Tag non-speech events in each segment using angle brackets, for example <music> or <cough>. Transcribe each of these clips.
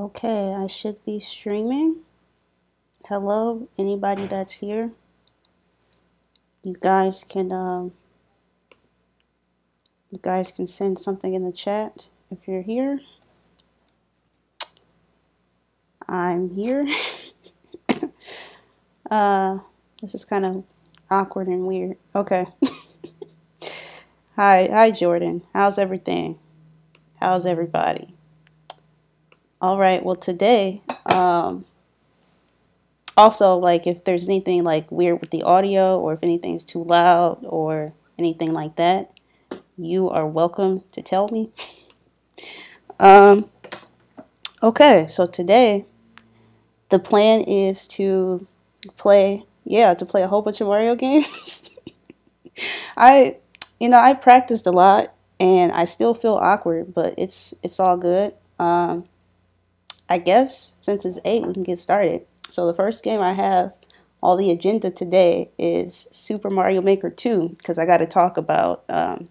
Okay, I should be streaming. Hello, anybody that's here. You guys can um, you guys can send something in the chat if you're here. I'm here. <laughs> uh, this is kind of awkward and weird. Okay. <laughs> hi, hi Jordan. How's everything? How's everybody? All right. Well, today, um, also like if there's anything like weird with the audio or if anything's too loud or anything like that, you are welcome to tell me. <laughs> um, okay. So today, the plan is to play, yeah, to play a whole bunch of Mario <laughs> games. I, you know, I practiced a lot and I still feel awkward, but it's it's all good. Um, I guess since it's 8, we can get started. So the first game I have all the agenda today is Super Mario Maker 2 because I got to talk about um,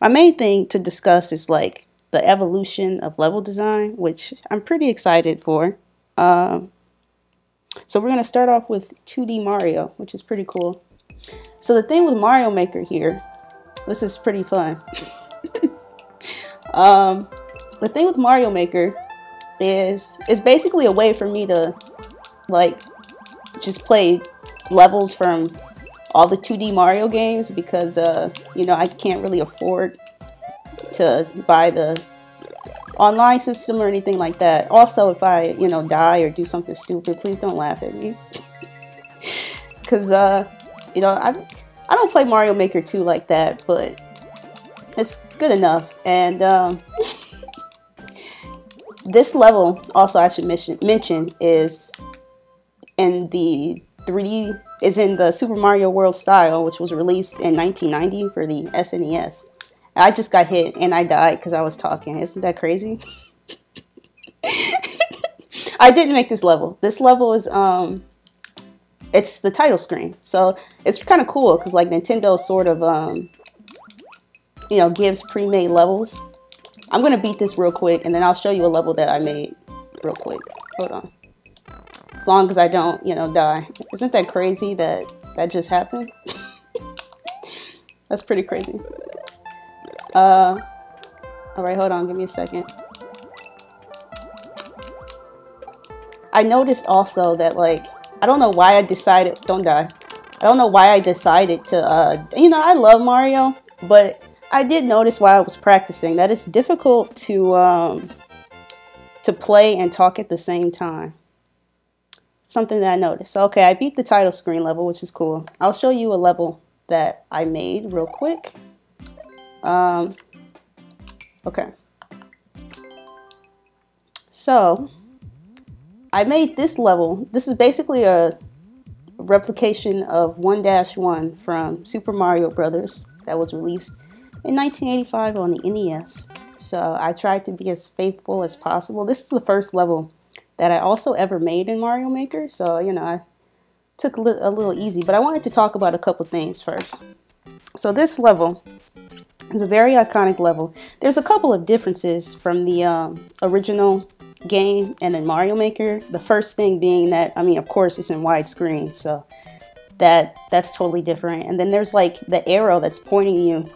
my main thing to discuss is like the evolution of level design, which I'm pretty excited for. Um, so we're going to start off with 2D Mario, which is pretty cool. So the thing with Mario Maker here, this is pretty fun. <laughs> um, the thing with Mario Maker is it's basically a way for me to like just play levels from all the 2D Mario games because uh, you know I can't really afford to buy the online system or anything like that. Also, if I you know die or do something stupid, please don't laugh at me <laughs> because uh, you know I I don't play Mario Maker 2 like that, but it's good enough and. Um, <laughs> this level, also I should mention, is in the 3D, is in the Super Mario World style, which was released in 1990 for the SNES. I just got hit and I died because I was talking. Isn't that crazy? <laughs> I didn't make this level. This level is um it's the title screen. So it's kind of cool because like Nintendo sort of um you know gives pre-made levels I'm gonna beat this real quick and then I'll show you a level that I made real quick. Hold on. As long as I don't, you know, die. Isn't that crazy that that just happened? <laughs> That's pretty crazy. Uh, all right, hold on, give me a second. I noticed also that like, I don't know why I decided, don't die. I don't know why I decided to, uh, you know, I love Mario, but I did notice while I was practicing that it's difficult to um, to play and talk at the same time. Something that I noticed. Okay, I beat the title screen level, which is cool. I'll show you a level that I made real quick. Um, okay. So, I made this level. This is basically a replication of 1-1 from Super Mario Brothers that was released in 1985 on the NES. So I tried to be as faithful as possible. This is the first level that I also ever made in Mario Maker. So, you know, I took a, li a little easy, but I wanted to talk about a couple things first. So this level is a very iconic level. There's a couple of differences from the um, original game and then Mario Maker. The first thing being that, I mean, of course, it's in widescreen, so that that's totally different. And then there's like the arrow that's pointing you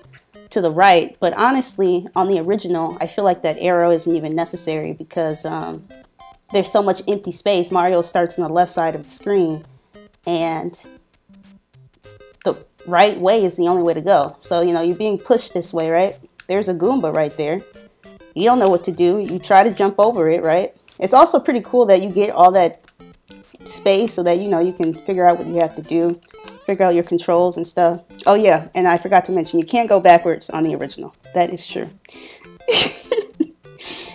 to the right. But honestly, on the original, I feel like that arrow isn't even necessary because um, there's so much empty space. Mario starts on the left side of the screen and the right way is the only way to go. So, you know, you're being pushed this way, right? There's a Goomba right there. You don't know what to do. You try to jump over it, right? It's also pretty cool that you get all that space so that, you know, you can figure out what you have to do figure out your controls and stuff. Oh yeah, and I forgot to mention, you can't go backwards on the original. That is true. <laughs>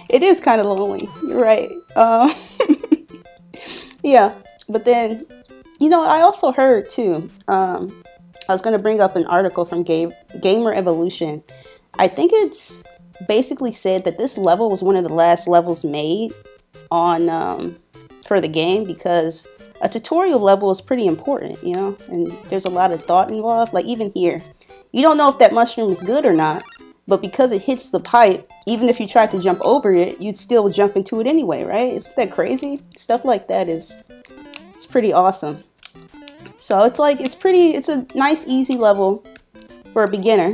it is kind of lonely. You're right. Uh, <laughs> yeah, but then, you know, I also heard too, um, I was going to bring up an article from Ga Gamer Evolution. I think it's basically said that this level was one of the last levels made on um, for the game because a tutorial level is pretty important, you know, and there's a lot of thought involved. Like even here, you don't know if that mushroom is good or not, but because it hits the pipe, even if you tried to jump over it, you'd still jump into it anyway, right? Isn't that crazy? Stuff like that is it's pretty awesome. So it's like it's pretty it's a nice easy level for a beginner.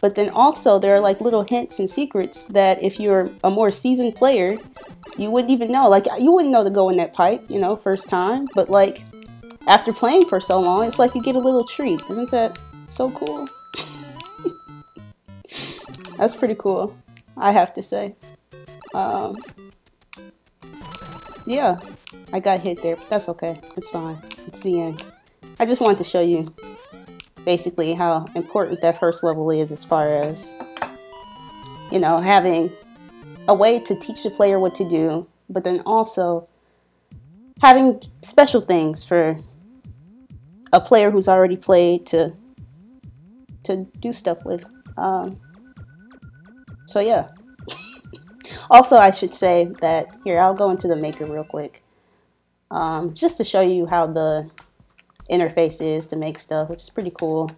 But then also there are like little hints and secrets that if you're a more seasoned player, you wouldn't even know. Like you wouldn't know to go in that pipe, you know, first time. But like after playing for so long, it's like you get a little treat. Isn't that so cool? <laughs> That's pretty cool, I have to say. Um, yeah, I got hit there, but that's okay. It's fine. It's the end. I just wanted to show you basically how important that first level is as far as, you know, having a way to teach the player what to do, but then also having special things for a player who's already played to to do stuff with. Um, so yeah. <laughs> also, I should say that here I'll go into the maker real quick, um, just to show you how the interface is to make stuff, which is pretty cool.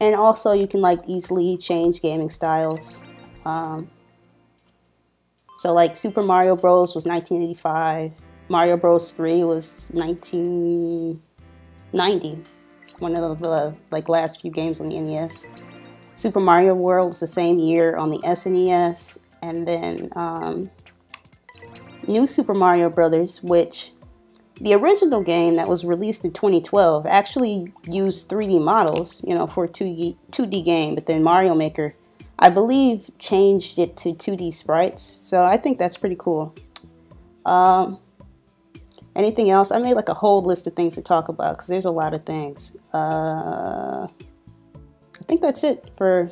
And also, you can like easily change gaming styles. Um, so like Super Mario Bros. was 1985. Mario Bros. 3 was 1990. One of the like last few games on the NES. Super Mario World was the same year on the SNES, and then um, New Super Mario Brothers, which the original game that was released in 2012 actually used 3D models, you know, for a 2D, 2D game, but then Mario Maker, I believe, changed it to 2D sprites. So I think that's pretty cool. Um, anything else? I made like a whole list of things to talk about because there's a lot of things. Uh, I think that's it for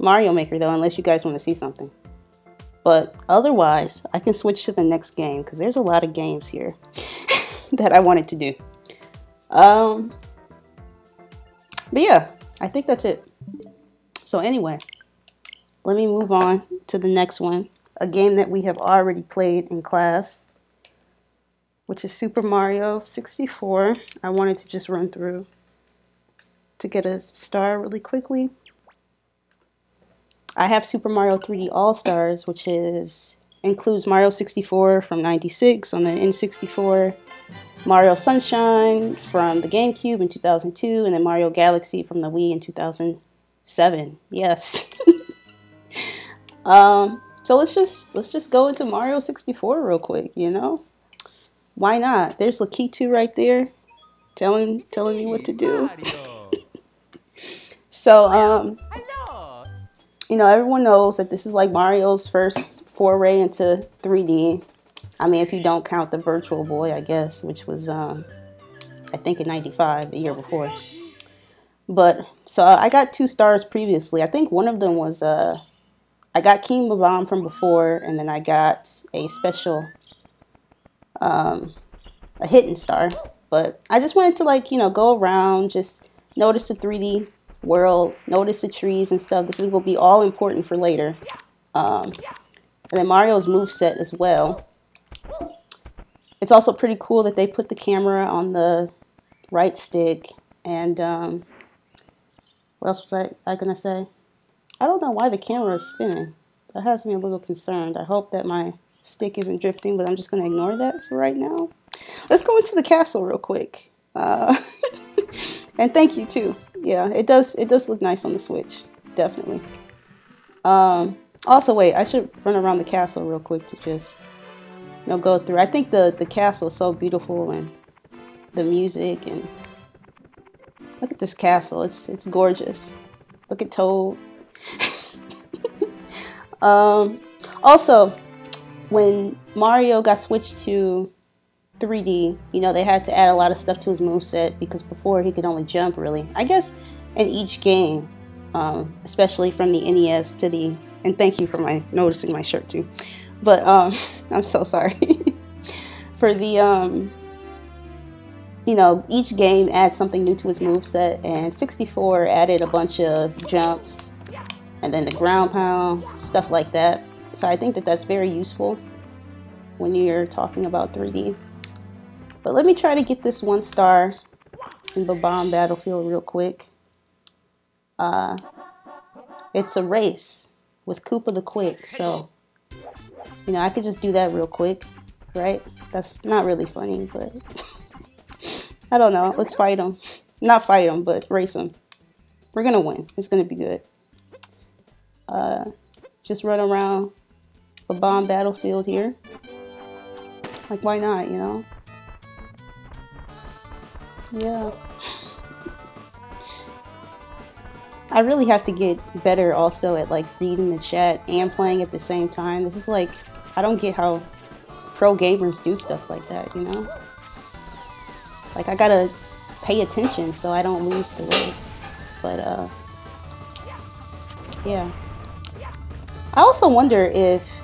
Mario Maker though, unless you guys want to see something. But otherwise, I can switch to the next game because there's a lot of games here <laughs> <laughs> that I wanted to do. Um, but yeah, I think that's it. So anyway, let me move on to the next one. A game that we have already played in class, which is Super Mario 64. I wanted to just run through to get a star really quickly. I have Super Mario 3D All-Stars, which is includes Mario 64 from 96 on the N64, Mario Sunshine from the GameCube in 2002, and then Mario Galaxy from the Wii in 2007. Yes. <laughs> um, so let's just let's just go into Mario 64 real quick, you know? Why not? There's Lakitu right there telling telling me what to do. <laughs> So, um, you know, everyone knows that this is like Mario's first foray into 3D. I mean, if you don't count the Virtual Boy, I guess, which was, um, I think in 95, the year before. But, so I got two stars previously. I think one of them was, uh, I got King Bob-omb from before, and then I got a special, um, a hidden star. But I just wanted to, like, you know, go around, just notice the 3D world, notice the trees and stuff. This will be all important for later. Um, and then Mario's move set as well. It's also pretty cool that they put the camera on the right stick. And um, what else was I, I to say? I don't know why the camera is spinning. That has me a little concerned. I hope that my stick isn't drifting, but I'm just to ignore that for right now. Let's go into the castle real quick. Uh, <laughs> and thank you too yeah, it does. It does look nice on the Switch, definitely. Um, also, wait, I should run around the castle real quick to just know, go through. I think the the castle is so beautiful and the music and look at this castle. It's it's gorgeous. Look at Toad. <laughs> um, also, when Mario got switched to 3D, you know, they had to add a lot of stuff to his move set because before he could only jump really. I guess in each game, um, especially from the NES to the, and thank you for my noticing my shirt too, but um, <laughs> I'm so sorry. <laughs> for the, um, you know, each game adds something new to his move set, and 64 added a bunch of jumps and then the ground pound, stuff like that. So I think that that's very useful when you're talking about 3D. But let me try to get this one star in the Bob-omb Battlefield real quick. Uh, it's a race with Koopa the Quick. So, you know, I could just do that real quick, right? That's not really funny, but <laughs> I don't know. Let's fight them. Not fight them, but race them. We're going to win. It's going to be good. Uh, just run around Bob-omb Battlefield here. Like, why not, you know? Yeah. I really have to get better also at like reading the chat and playing at the same time. This is like, I don't get how pro gamers do stuff like that, you know? Like I gotta pay attention so I don't lose the race. But uh, yeah. I also wonder if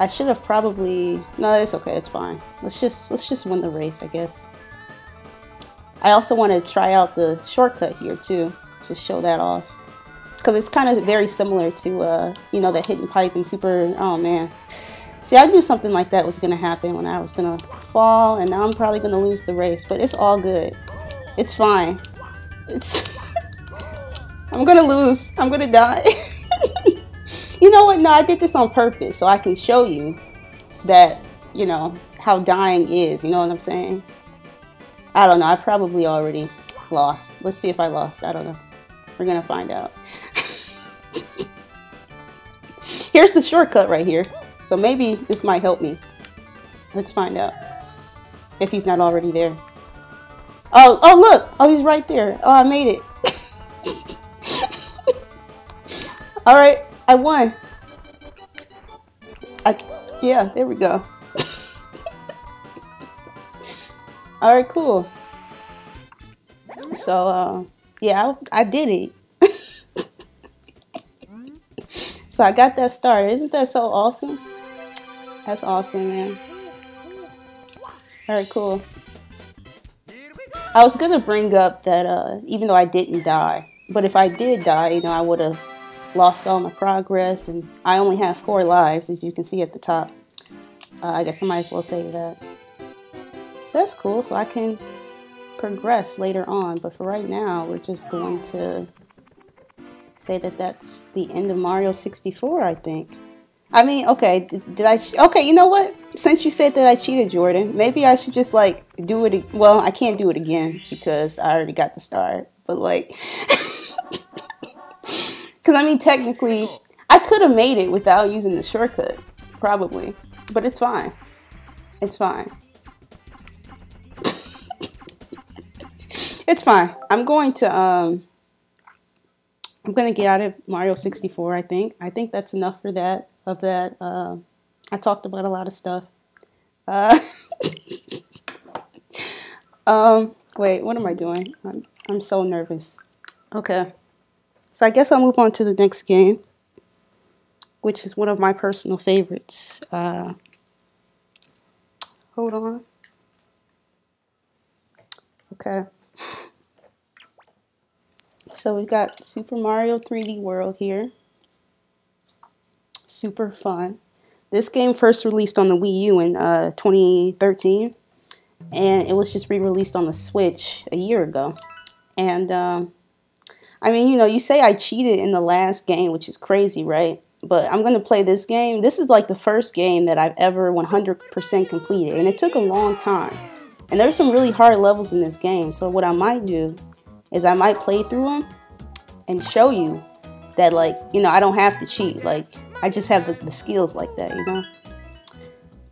I should have probably, no, it's okay, it's fine. Let's just, let's just win the race, I guess. I also want to try out the shortcut here too, just show that off. Because it's kind of very similar to, uh, you know, the hidden pipe and super, oh man. See, I knew something like that was going to happen when I was going to fall, and now I'm probably going to lose the race, but it's all good. It's fine. It's, <laughs> I'm going to lose. I'm going to die. <laughs> you know what? No, I did this on purpose so I can show you that, you know, how dying is. You know what I'm saying? I don't know. I probably already lost. Let's see if I lost. I don't know. We're going to find out. <laughs> Here's the shortcut right here. So maybe this might help me. Let's find out. If he's not already there. Oh, oh look! Oh, he's right there. Oh, I made it. <laughs> Alright, I won. I, yeah, there we go. Alright, cool. So, uh, yeah, I, I did it. <laughs> so I got that started. Isn't that so awesome? That's awesome, man. Alright, cool. I was going to bring up that uh, even though I didn't die, but if I did die, you know, I would have lost all my progress, and I only have four lives, as you can see at the top. Uh, I guess I might as well say that. So that's cool, so I can progress later on, but for right now, we're just going to say that that's the end of Mario 64, I think. I mean, okay, did, did, I? Okay, you know what? Since you said that I cheated, Jordan, maybe I should just like do it. Well, I can't do it again because I already got the star. But like, <laughs> because I mean, technically, I could have made it without using the shortcut, probably. But it's fine. It's fine. It's fine. I'm going to um. I'm gonna get out of Mario 64. I think. I think that's enough for that of that. Uh, I talked about a lot of stuff. Uh, <laughs> um, wait, what am I doing? I'm, I'm so nervous. Okay. So I guess I'll move on to the next game, which is one of my personal favorites. Uh, hold on. Okay. So we've got Super Mario 3D World here super fun. This game first released on the Wii U in uh, 2013, and it was just re-released on the Switch a year ago. And um, I mean, you know, you say I cheated in the last game, which is crazy, right? But I'm going to play this game. This is like the first game that I've ever 100% completed, and it took a long time. And there's some really hard levels in this game, so what I might do is I might play through them and show you that, like, you know, I don't have to cheat. Like, I just have the, the skills like that, you know.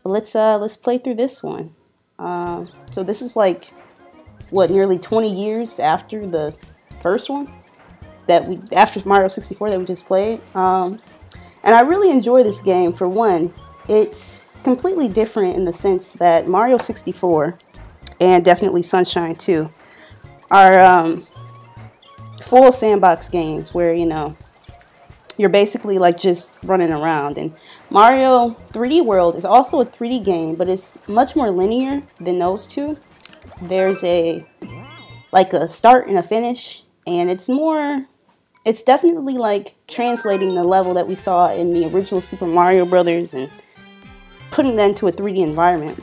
But let's uh let's play through this one. Uh, so this is like what nearly 20 years after the first one that we after Mario 64 that we just played. Um, and I really enjoy this game. For one, it's completely different in the sense that Mario 64 and definitely Sunshine too, are um, full sandbox games where you know you're basically like just running around. And Mario 3D World is also a 3D game, but it's much more linear than those two. There's a like a start and a finish, and it's more it's definitely like translating the level that we saw in the original Super Mario Brothers and putting that into a 3D environment.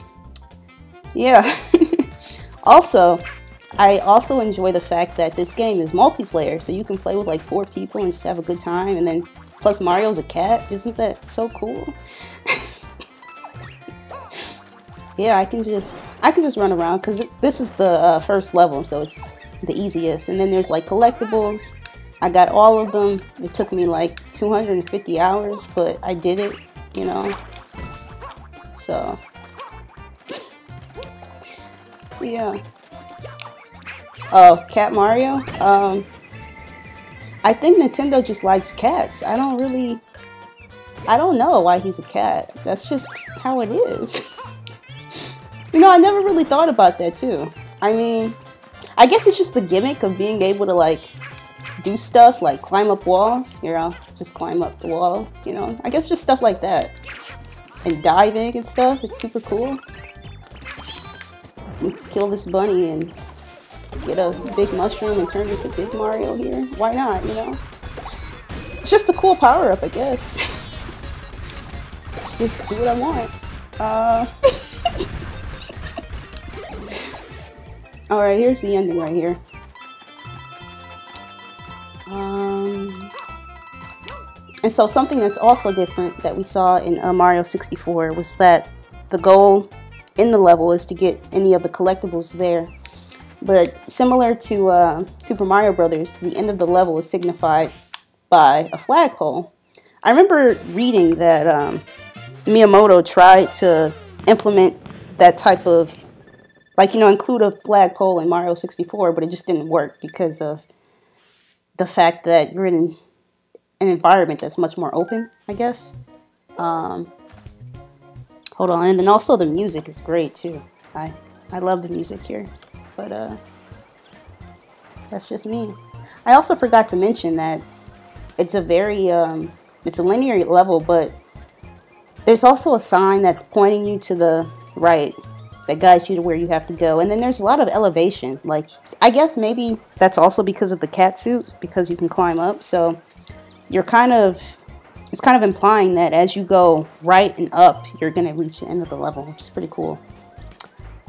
Yeah. <laughs> also, I also enjoy the fact that this game is multiplayer, so you can play with like four people and just have a good time. And then plus Mario's a cat. Isn't that so cool? <laughs> yeah, I can just I can just run around because this is the uh, first level, so it's the easiest. And then there's like collectibles. I got all of them. It took me like 250 hours, but I did it, you know. So yeah. Oh, Cat Mario? Um, I think Nintendo just likes cats. I don't really, I don't know why he's a cat. That's just how it is. <laughs> you know, I never really thought about that too. I mean, I guess it's just the gimmick of being able to like do stuff like climb up walls, you know, just climb up the wall, you know. I guess just stuff like that. And diving and stuff, it's super cool. Kill this bunny and get a big mushroom and turn into Big Mario here. Why not, you know? It's just a cool power-up, I guess. <laughs> just do what I want. Uh... <laughs> Alright, here's the ending right here. Um... And so something that's also different that we saw in uh, Mario 64 was that the goal in the level is to get any of the collectibles there but similar to uh, Super Mario Brothers, the end of the level is signified by a flagpole. I remember reading that um, Miyamoto tried to implement that type of, like, you know, include a flagpole in Mario 64, but it just didn't work because of the fact that you're in an environment that's much more open, I guess. Um, hold on, and then also the music is great too. I I love the music here but uh, that's just me. I also forgot to mention that it's a very, um, it's a linear level, but there's also a sign that's pointing you to the right that guides you to where you have to go. And then there's a lot of elevation. Like, I guess maybe that's also because of the cat suit, because you can climb up. So you're kind of, it's kind of implying that as you go right and up, you're going to reach the end of the level, which is pretty cool.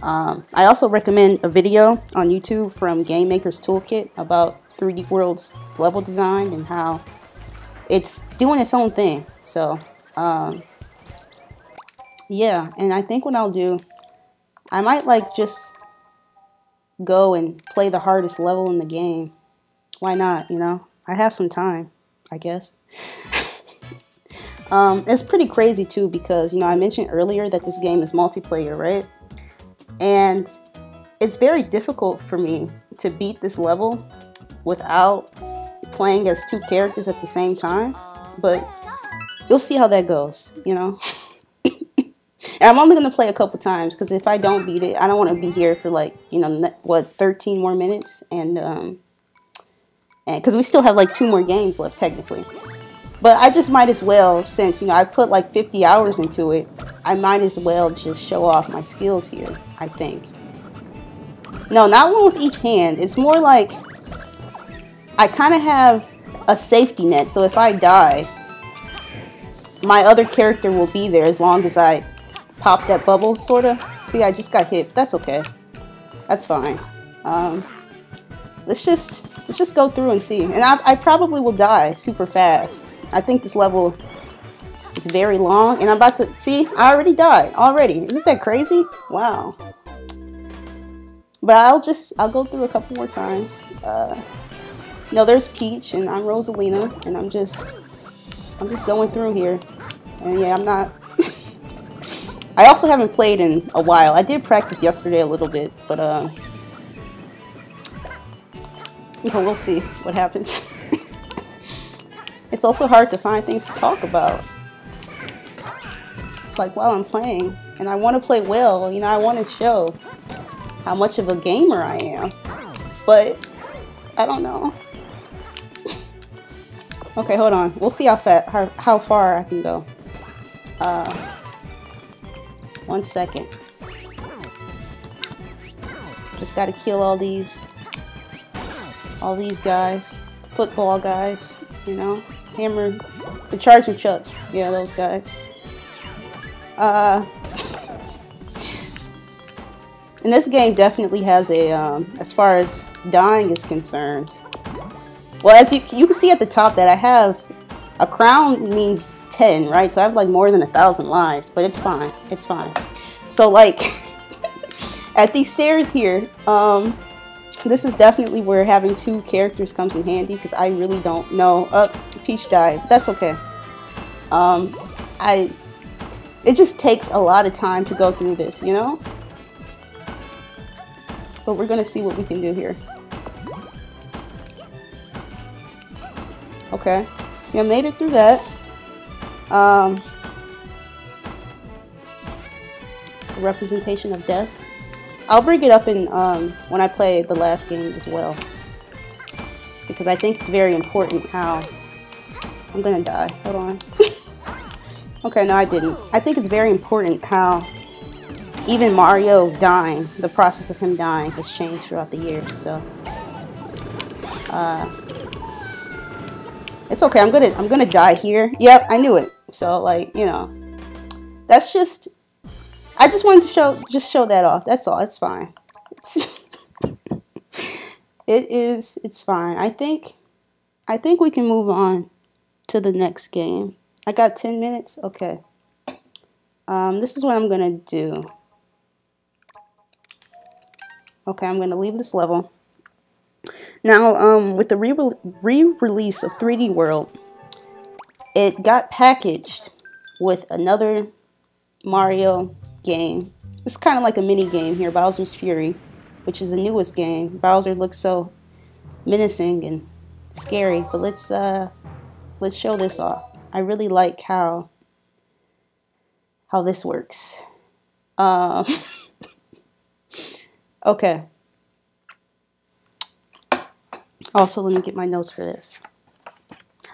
Um, I also recommend a video on YouTube from Game Maker's Toolkit about 3D World's level design and how it's doing its own thing. So, um, yeah, and I think what I'll do, I might like just go and play the hardest level in the game. Why not, you know? I have some time, I guess. <laughs> um, it's pretty crazy too because, you know, I mentioned earlier that this game is multiplayer, right? And it's very difficult for me to beat this level without playing as two characters at the same time. But you'll see how that goes, you know? <laughs> and I'm only going to play a couple times because if I don't beat it, I don't want to be here for like, you know, what, 13 more minutes. And, um, and because we still have like two more games left technically. But I just might as well, since, you know, I put like 50 hours into it, I might as well just show off my skills here, I think. No, not one with each hand. It's more like I kind of have a safety net. So if I die, my other character will be there as long as I pop that bubble, sort of. See, I just got hit. That's okay. That's fine. Um, let's just let's just go through and see. And I, I probably will die super fast. I think this level is very long. And I'm about to... See? I already died. Already. Isn't that crazy? Wow. But I'll just... I'll go through a couple more times. Uh, no, there's Peach. And I'm Rosalina. And I'm just... I'm just going through here. And yeah, I'm not... <laughs> I also haven't played in a while. I did practice yesterday a little bit. But, uh... You know, we'll see what happens. <laughs> It's also hard to find things to talk about. Like while I'm playing. And I want to play well, you know, I want to show how much of a gamer I am. But, I don't know. <laughs> okay, hold on. We'll see how, fat, how, how far I can go. Uh, one second. Just gotta kill all these, all these guys, football guys, you know? Hammer, the Charging Chucks. Yeah, those guys. Uh, And this game definitely has a, um, as far as dying is concerned. Well, as you, you can see at the top that I have, a crown means 10, right? So I have like more than a thousand lives, but it's fine. It's fine. So like, <laughs> at these stairs here, um, this is definitely where having two characters comes in handy because I really don't know. Uh, Peach died. That's okay. Um, I, it just takes a lot of time to go through this, you know? But we're gonna see what we can do here. Okay, see I made it through that. Um, representation of death. I'll bring it up in um, when I play the last game as well. Because I think it's very important how... I'm gonna die. Hold on. <laughs> okay, no I didn't. I think it's very important how even Mario dying, the process of him dying has changed throughout the years, so... Uh, it's okay, I'm gonna I'm gonna die here. Yep, I knew it. So like, you know, that's just I just wanted to show just show that off. That's all. It's fine. It's, <laughs> it is it's fine. I think I think we can move on to the next game. I got 10 minutes. Okay. Um, this is what I'm going to do. Okay, I'm going to leave this level. Now, um, with the re-release of 3D World, it got packaged with another Mario game. It's kind of like a mini game here, Bowser's Fury, which is the newest game. Bowser looks so menacing and scary, but let's uh, let's show this off. I really like how how this works. Um, <laughs> okay. Also, let me get my notes for this.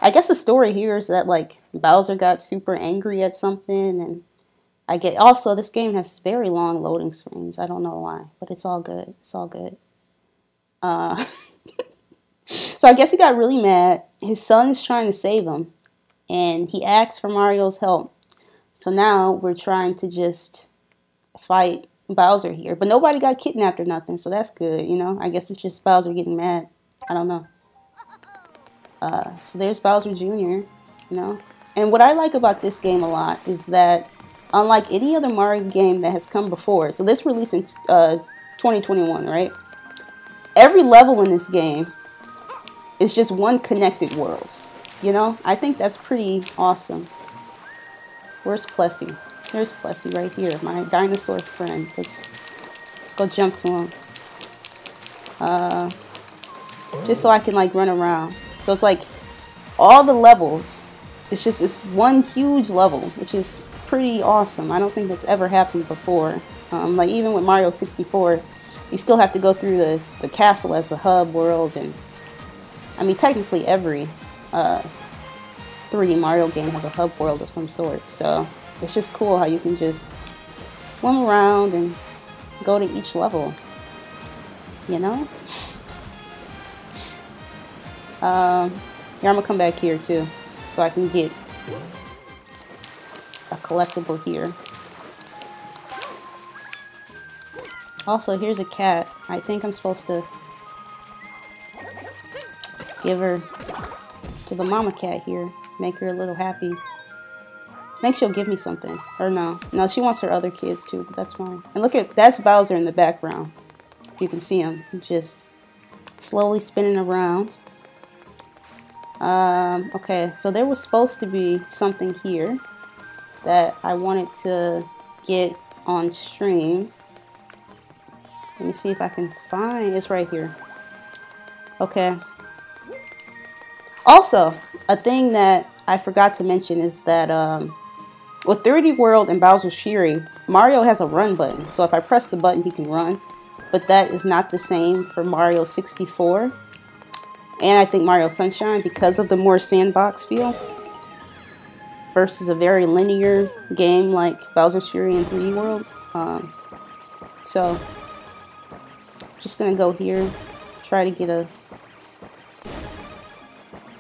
I guess the story here is that like Bowser got super angry at something and I get also this game has very long loading screens. I don't know why, but it's all good. It's all good. Uh, <laughs> so I guess he got really mad. His son is trying to save him, and he asks for Mario's help. So now we're trying to just fight Bowser here, but nobody got kidnapped or nothing, so that's good. You know, I guess it's just Bowser getting mad. I don't know. Uh, so there's Bowser Jr. You know, and what I like about this game a lot is that unlike any other Mario game that has come before. So this released in uh, 2021, right? Every level in this game is just one connected world. You know, I think that's pretty awesome. Where's Plessy? There's Plessy right here, my dinosaur friend. Let's go jump to him. Uh, just so I can like run around. So it's like all the levels, it's just this one huge level, which is pretty awesome. I don't think that's ever happened before. Um, like even with Mario 64, you still have to go through the, the castle as the hub world and I mean technically every uh, 3D Mario game has a hub world of some sort. So it's just cool how you can just swim around and go to each level. You know? <laughs> Um, here, I'm gonna come back here too, so I can get a collectible here. Also, here's a cat. I think I'm supposed to give her to the mama cat here. Make her a little happy. I think she'll give me something. Or no. No, she wants her other kids too, but that's fine. And look at, that's Bowser in the background. If you can see him. Just slowly spinning around. Um, okay, so there was supposed to be something here that I wanted to get on stream. Let me see if I can find, it's right here. Okay. Also, a thing that I forgot to mention is that um, with 3D World and Bowser's Fury, Mario has a run button. So if I press the button, he can run. But that is not the same for Mario 64. And I think Mario Sunshine because of the more sandbox feel versus a very linear game like Bowser's Fury and 3D World. Um, so, just gonna go here, try to get a,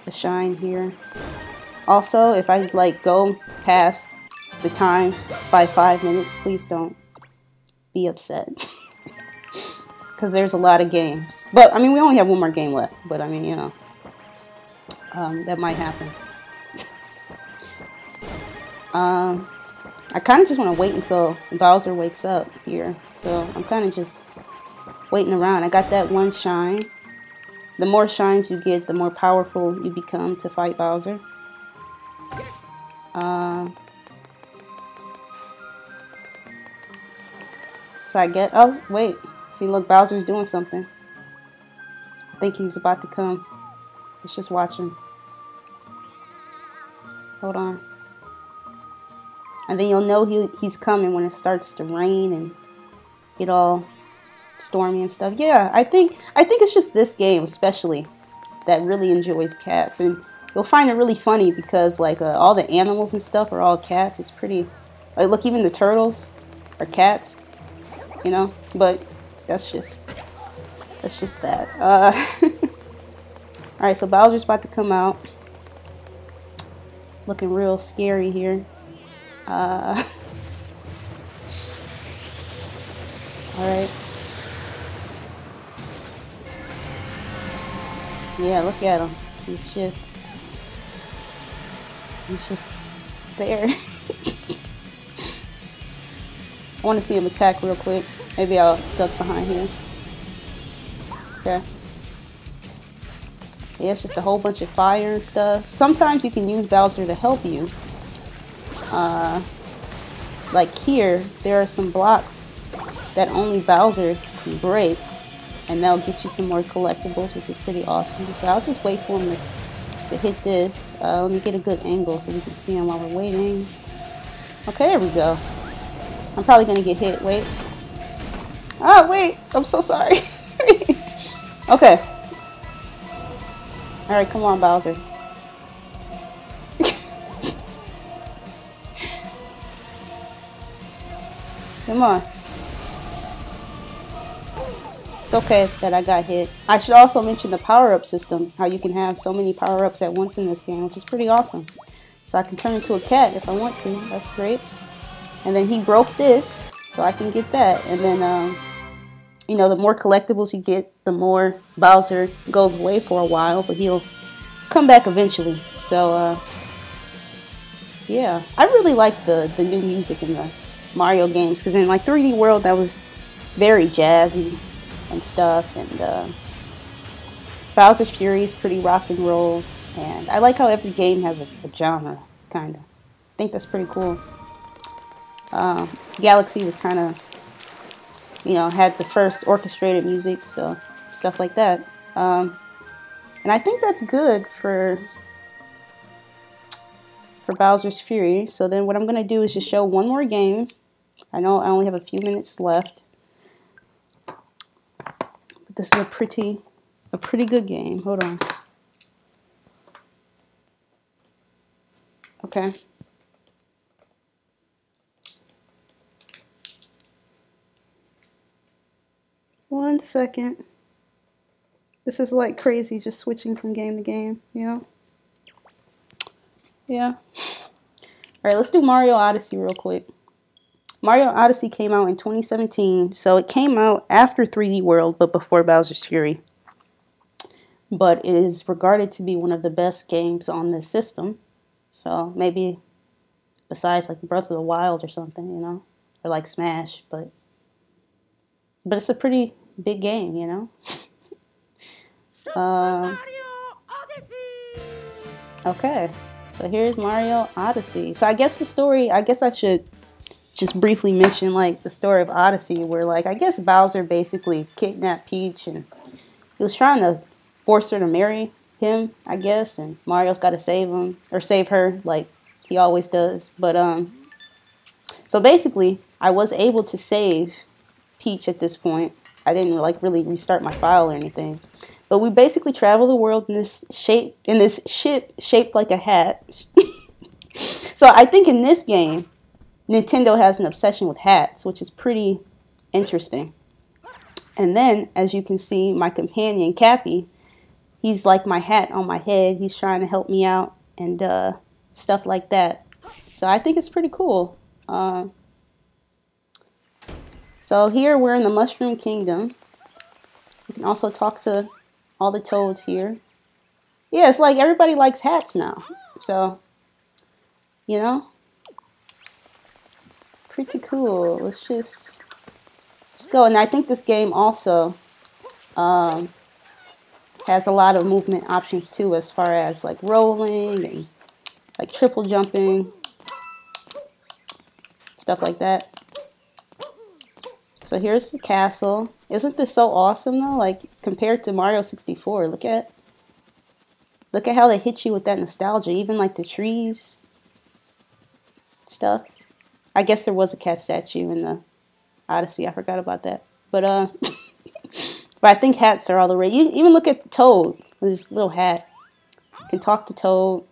a shine here. Also, if I like go past the time by five minutes, please don't be upset. <laughs> because there's a lot of games. But I mean, we only have one more game left. But I mean, you know, um, that might happen. Um, I kind of just want to wait until Bowser wakes up here. So I'm kind of just waiting around. I got that one shine. The more shines you get, the more powerful you become to fight Bowser. Uh, so I get, oh, wait. See, look, Bowser's doing something. I think he's about to come. Let's just watch him. Hold on. And then you'll know he, he's coming when it starts to rain and get all stormy and stuff. Yeah, I think I think it's just this game especially that really enjoys cats. And you'll find it really funny because like uh, all the animals and stuff are all cats. It's pretty, like look, even the turtles are cats, you know, but that's just, that's just that. Uh, <laughs> all right, so Bowser's about to come out. Looking real scary here. Uh, <laughs> all right. Yeah, look at him. He's just, he's just there. <laughs> I want to see him attack real quick. Maybe I'll duck behind him. Okay. Yeah, it's just a whole bunch of fire and stuff. Sometimes you can use Bowser to help you. Uh, like here, there are some blocks that only Bowser can break. And they'll get you some more collectibles, which is pretty awesome. So I'll just wait for him to, to hit this. Uh, let me get a good angle so we can see him while we're waiting. Okay, there we go. I'm probably to get hit. Wait. Oh, wait. I'm so sorry. <laughs> okay. Alright, come on, Bowser. Come on. It's okay that I got hit. I should also mention the power-up system, how you can have so many power-ups at once in this game, which is pretty awesome. So I can turn into a cat if I want to. That's great. And then he broke this, so I can get that. And then, um, you know, the more collectibles you get, the more Bowser goes away for a while, but he'll come back eventually. So, uh, yeah. I really like the, the new music in the Mario games, because in, like, 3D World, that was very jazzy and stuff. And uh, Bowser's Fury is pretty rock and roll. And I like how every game has a, a genre, kind of. I think that's pretty cool. Uh, Galaxy was kind of, you know, had the first orchestrated music, so stuff like that. Um, and I think that's good for for Bowser's Fury. So then what I'm going to do is just show one more game. I know I only have a few minutes left But this is a pretty, a pretty good game. Hold on. Okay. One second. This is like crazy just switching from game to game, you know? Yeah. Alright, let's do Mario Odyssey real quick. Mario Odyssey came out in 2017, so it came out after 3D World, but before Bowser's Fury. But it is regarded to be one of the best games on this system. So maybe besides like Breath of the Wild or something, you know, or like Smash, but but it's a pretty big game, you know. <laughs> uh, okay, so here's Mario Odyssey. So I guess the story, I guess I should just briefly mention like the story of Odyssey, where like I guess Bowser basically kidnapped Peach and he was trying to force her to marry him, I guess, and Mario's got to save him or save her like he always does. But um, so basically, I was able to save Peach at this point. I didn't like really restart my file or anything. But we basically travel the world in this shape in this ship shaped like a hat. <laughs> so I think in this game, Nintendo has an obsession with hats, which is pretty interesting. And then, as you can see, my companion, Cappy, he's like my hat on my head. He's trying to help me out and uh, stuff like that. So I think it's pretty cool. Uh, so here we're in the Mushroom Kingdom. You can also talk to all the toads here. Yeah, it's like everybody likes hats now. So, you know, pretty cool. Let's just, just go. And I think this game also um, has a lot of movement options too as far as like rolling and like triple jumping, stuff like that. So here's the castle. Isn't this so awesome though? Like compared to Mario 64, look at look at how they hit you with that nostalgia. Even like the trees stuff. I guess there was a cat statue in the Odyssey. I forgot about that. But uh <laughs> but I think hats are all the rage. You even look at Toad with his little hat. can talk to Toad.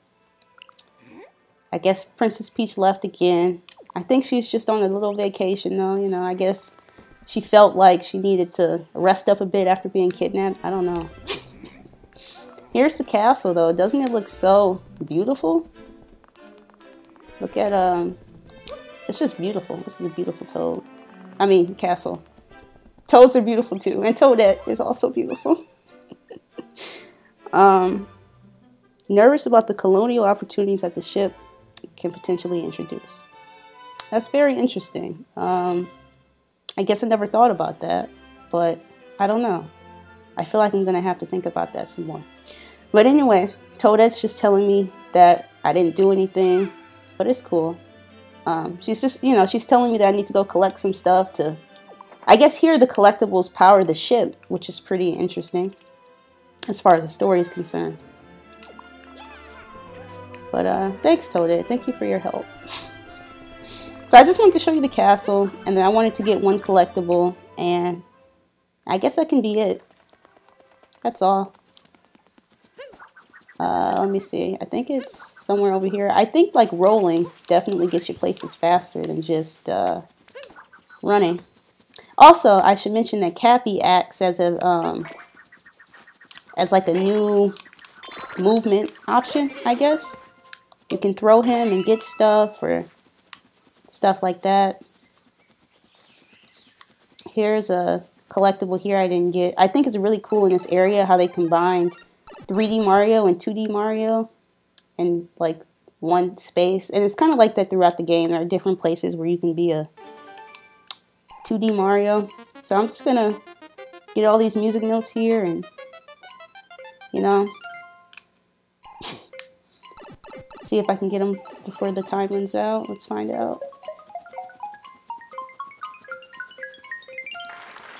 I guess Princess Peach left again. I think she's just on a little vacation though, you know, I guess she felt like she needed to rest up a bit after being kidnapped. I don't know. <laughs> Here's the castle, though. Doesn't it look so beautiful? Look at, um, it's just beautiful. This is a beautiful toad. I mean, castle. Toads are beautiful, too. And Toadette is also beautiful. <laughs> um, nervous about the colonial opportunities that the ship can potentially introduce. That's very interesting. Um, I guess I never thought about that, but I don't know. I feel like I'm going to have to think about that some more. But anyway, Toadette's just telling me that I didn't do anything, but it's cool. Um, she's just, you know, she's telling me that I need to go collect some stuff to, I guess here the collectibles power the ship, which is pretty interesting as far as the story is concerned. But uh, thanks, Toadette. Thank you for your help. <laughs> So I just wanted to show you the castle, and then I wanted to get one collectible, and I guess that can be it. That's all. Uh, let me see. I think it's somewhere over here. I think like rolling definitely gets you places faster than just uh, running. Also, I should mention that Cappy acts as a um, as like a new movement option, I guess. You can throw him and get stuff or stuff like that. Here's a collectible here I didn't get. I think it's really cool in this area how they combined 3D Mario and 2D Mario in like one space. And it's kind of like that throughout the game. There are different places where you can be a 2D Mario. So I'm just to get all these music notes here and, you know, <laughs> see if I can get them before the time runs out. Let's find out.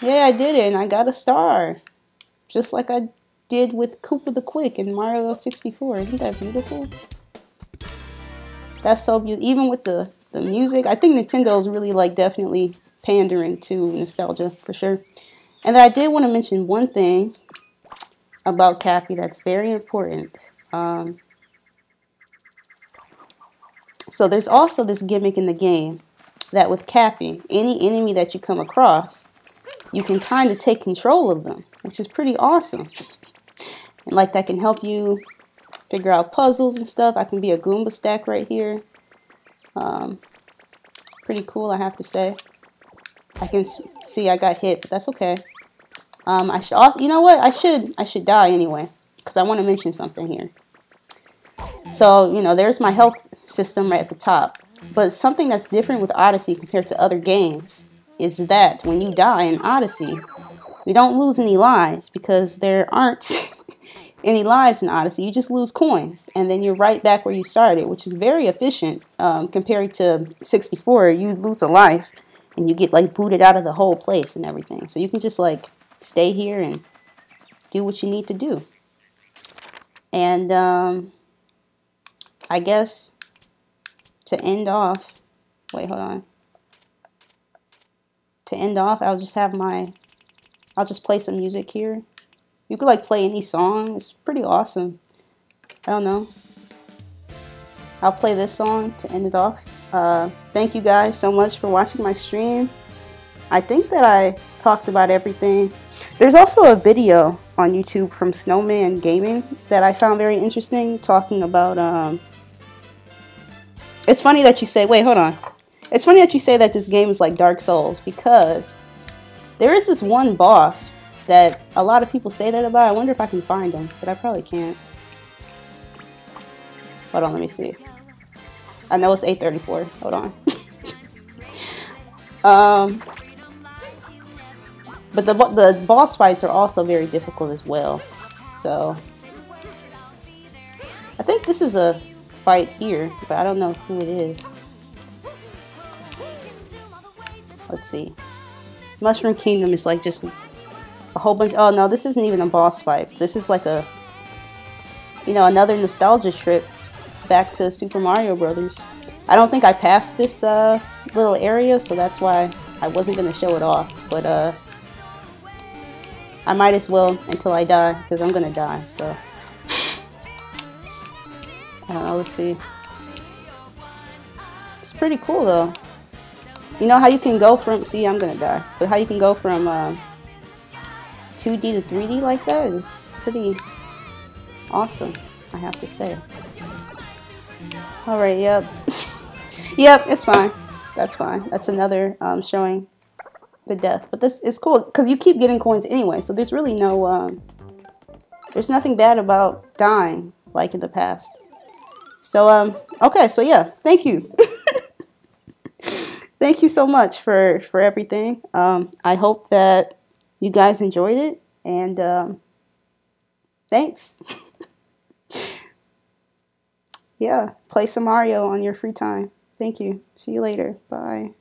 Yeah, I did it, and I got a star. Just like I did with Koopa the Quick in Mario 64. Isn't that beautiful? That's so beautiful. Even with the, the music, I think Nintendo is really like definitely pandering to nostalgia for sure. And I did want to mention one thing about Cappy that's very important. Um, so there's also this gimmick in the game that with Cappy, any enemy that you come across, you can kind of take control of them, which is pretty awesome. And like that can help you figure out puzzles and stuff. I can be a Goomba stack right here. Um, pretty cool, I have to say. I can see I got hit, but that's okay. Um, I should also, you know what? I should, I should die anyway, because I want to mention something here. So, you know, there's my health system right at the top. But something that's different with Odyssey compared to other games is that when you die in Odyssey, you don't lose any lives because there aren't <laughs> any lives in Odyssey. You just lose coins, and then you're right back where you started, which is very efficient um, compared to 64. You lose a life, and you get like booted out of the whole place and everything. So you can just like stay here and do what you need to do. And um, I guess to end off, wait, hold on to end off, I'll just have my, I'll just play some music here. You could like play any song. It's pretty awesome. I don't know. I'll play this song to end it off. Uh, thank you guys so much for watching my stream. I think that I talked about everything. There's also a video on YouTube from Snowman Gaming that I found very interesting talking about um, it's funny that you say wait hold on it's funny that you say that this game is like Dark Souls because there is this one boss that a lot of people say that about. I wonder if I can find them, but I probably can't. Hold on, let me see. I know it's 834. Hold on. <laughs> um, but the, the boss fights are also very difficult as well. So, I think this is a fight here, but I don't know who it is. Let's see. Mushroom Kingdom is like just a whole bunch. Oh no, this isn't even a boss fight. This is like a, you know, another nostalgia trip back to Super Mario Brothers. I don't think I passed this uh, little area, so that's why I wasn't going to show it off. But uh, I might as well until I die, because I'm going to die, so. I don't know, let's see. It's pretty cool, though. You know how you can go from, see, I'm going to die, but how you can go from uh, 2D to 3D like that is pretty awesome, I have to say. Alright, yep. <laughs> yep, it's fine. That's fine. That's another um, showing the death. But this is cool because you keep getting coins anyway. So there's really no, um, there's nothing bad about dying like in the past. So, um, okay, so yeah, thank you. <laughs> thank you so much for, for everything. Um, I hope that you guys enjoyed it and um, thanks. <laughs> yeah, play some Mario on your free time. Thank you. See you later. Bye.